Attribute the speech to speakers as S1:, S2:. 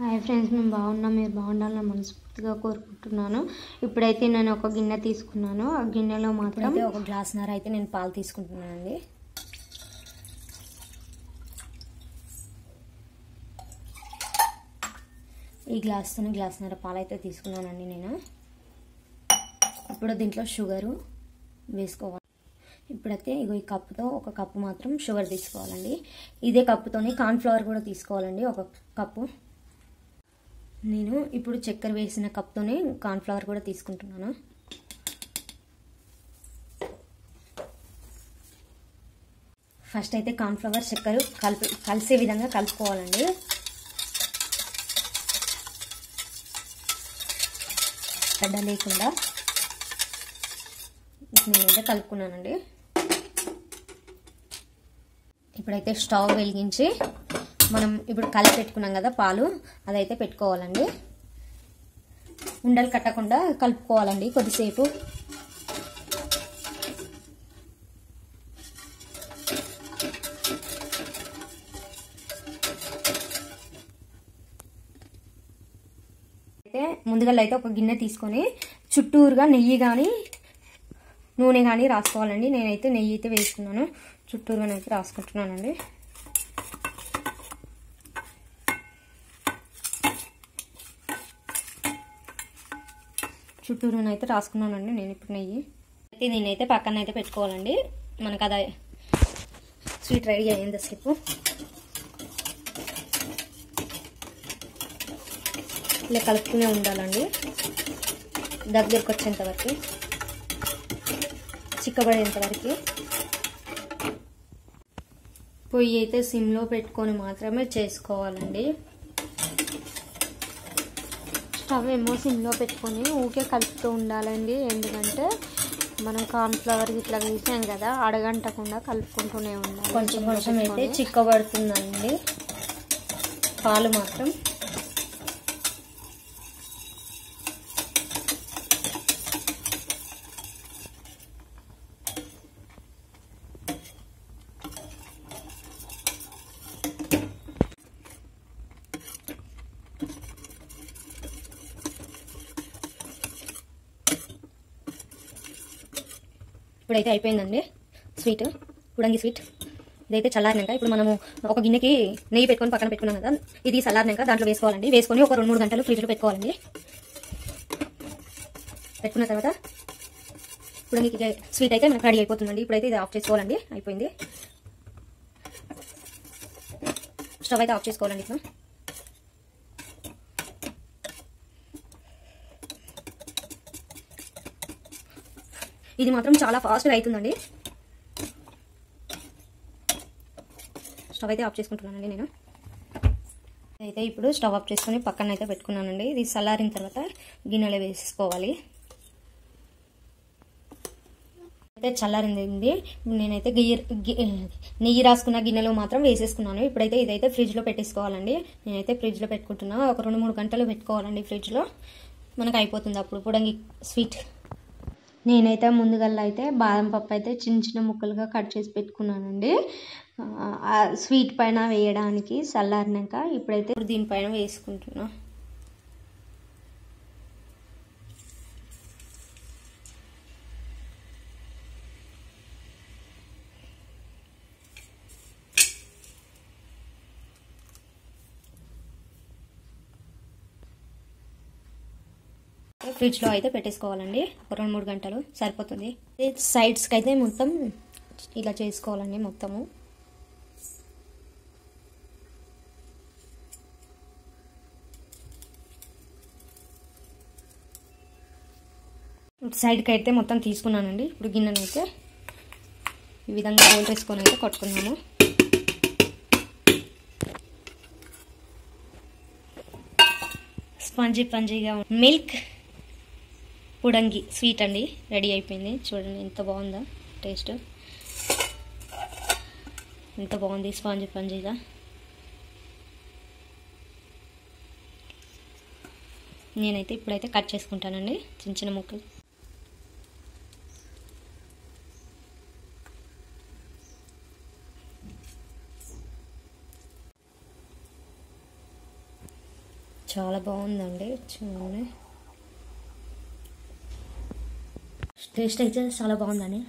S1: Hi friends మేము బాగున్నాం. మీరు బాగుండాలని మనస్ఫూర్తిగా కోరుకుంటున్నాను. ఇప్పుడైతే నేను ఒక గిన్నె తీసుకున్నాను. ఆ గిన్నెలో మాత్రం
S2: అయితే ఒక గ్లాస్న్నర అయితే నేను పాలు తీసుకుంటున్నానండి. ఈ గ్లాస్తో గ్లాస్న్నర పాలు అయితే తీసుకున్నానండి నేను. ఇప్పుడు దీంట్లో షుగరు వేసుకోవాలి. ఇప్పుడైతే ఇగో ఈ కప్పుతో ఒక కప్పు మాత్రం షుగర్ తీసుకోవాలండి. ఇదే కప్పుతోనే కార్న్ఫ్లవర్ కూడా తీసుకోవాలండి. ఒక కప్పు. నేను ఇప్పుడు చక్కెర వేసిన కప్తోనే కార్న్ఫ్లవర్ కూడా తీసుకుంటున్నాను. ఫస్ట్ అయితే కార్న్ఫ్లవర్ చక్కెర కలిపి కలిసే విధంగా కలుపుకోవాలండి. గడ్డ లేకుండా నేనైతే కలుపుకున్నానండి. ఇప్పుడైతే స్టవ్ వెలిగించి మనం ఇప్పుడు కలిపి పెట్టుకున్నాం కదా పాలు. అదైతే పెట్టుకోవాలండి. ఉండలు కట్టకుండా కలుపుకోవాలండి కొద్దిసేపు. అయితే ముందుగా అయితే ఒక గిన్నె తీసుకొని చుట్టూరుగా నెయ్యి కానీ నూనె కానీ రాసుకోవాలండి. నేనైతే నెయ్యి అయితే వేసుకున్నాను. చుట్టూరుగా అయితే రాసుకుంటున్నానండి. చుట్టూరు అయితే రాసుకున్నానండి నేను ఇప్పుడు నెయ్యి. అయితే నేనైతే పక్కన అయితే పెట్టుకోవాలండి. మనకు అదే స్వీట్ రెడీ అయ్యేంతసేపు ఇలా కలుపుతూనే ఉండాలండి. దగ్గరకు వచ్చేంత వరకు చిక్కబడేంత వరకు.
S1: పొయ్యి అయితే సిమ్లో పెట్టుకొని మాత్రమే చేసుకోవాలండి. స్టవ్ ఏమో సిమ్లో పెట్టుకొని ఊకే కలుపుతూ ఉండాలండి. ఎందుకంటే మనం కార్న్ఫ్లవర్ ఇట్లా వేసాం కదా అడగంటకుండా కలుపుకుంటూనే ఉండాలి.
S2: కొంచెం కొంచెం అయితే. చిక్కబడుతుందండి. పాలు మాత్రం ఇప్పుడైతే అయిపోయిందండి. స్వీట్ ఉడంగి స్వీట్ ఇదైతే చల్లారినాక ఇప్పుడు మనము ఒక గిన్నెకి నెయ్యి పెట్టుకొని పక్కన పెట్టుకున్నాం కదా ఇది చల్లారినాక దాంట్లో వేసుకోవాలండి. వేసుకొని ఒక రెండు మూడు గంటలు ఫ్రిడ్జ్లో పెట్టుకోవాలండి. పెట్టుకున్న తర్వాత ఉడంగి స్వీట్ అయితే మనకు రెడీ అయిపోతుందండి. ఇప్పుడైతే ఇది ఆఫ్ చేసుకోవాలండి. అయిపోయింది. స్టవ్ అయితే ఆఫ్ చేసుకోవాలండి ఇప్పుడు. ఇది మాత్రం చాలా ఫాస్ట్గా అవుతుందండి స్టవ్ అయితే ఆఫ్ చేసుకుంటున్నానండి నేను. అయితే ఇప్పుడు స్టవ్ ఆఫ్ చేసుకొని పక్కన అయితే పెట్టుకున్నానండి. ఇది చల్లారిన తర్వాత గిన్నెలో వేసుకోవాలి అయితే చల్లారింది నేనైతే గియ్య నెయ్యి రాసుకున్న గిన్నెలో మాత్రం వేసేసుకున్నాను. ఇప్పుడైతే ఇదైతే ఫ్రిడ్జ్లో పెట్టేసుకోవాలండి. నేనైతే ఫ్రిడ్జ్లో పెట్టుకుంటున్నా. ఒక రెండు మూడు గంటలు పెట్టుకోవాలండి ఫ్రిడ్జ్లో మనకు అయిపోతుంది అప్పుడు పుడంగి స్వీట్
S1: నేనైతే ముందుగల్లా అయితే బాదం పప్పు అయితే చిన్న చిన్న ముక్కలుగా కట్ చేసి పెట్టుకున్నానండి. ఆ స్వీట్ పైన వేయడానికి చల్లారినాక ఇప్పుడైతే
S2: దీనిపైన వేసుకుంటున్నాను ఫ్రిడ్జ్లో అయితే పెట్టేసుకోవాలండి. ఒక రెండు మూడు గంటలు సరిపోతుంది. సైడ్స్కి అయితే మొత్తం ఇలా చేసుకోవాలండి మొత్తము. సైడ్కి అయితే మొత్తం తీసుకున్నానండి. ఇప్పుడు గిన్నెనైతే అయితే ఈ విధంగా రోల్ వేసుకొని అయితే కొట్టుకున్నాము. స్పంజీ స్పంజీగా మిల్క్ పుడంగి. స్వీట్ అండి. రెడీ అయిపోయింది. చూడండి ఎంత బాగుందా టేస్ట్ ఎంత బాగుంది స్పాంజి పంజీగా నేనైతే ఇప్పుడైతే కట్ చేసుకుంటానండి. చిన్న చిన్న ముక్కలు. చాలా బాగుందండి. చూడండి. టేస్ట్ అయితే చాలా బాగుందండి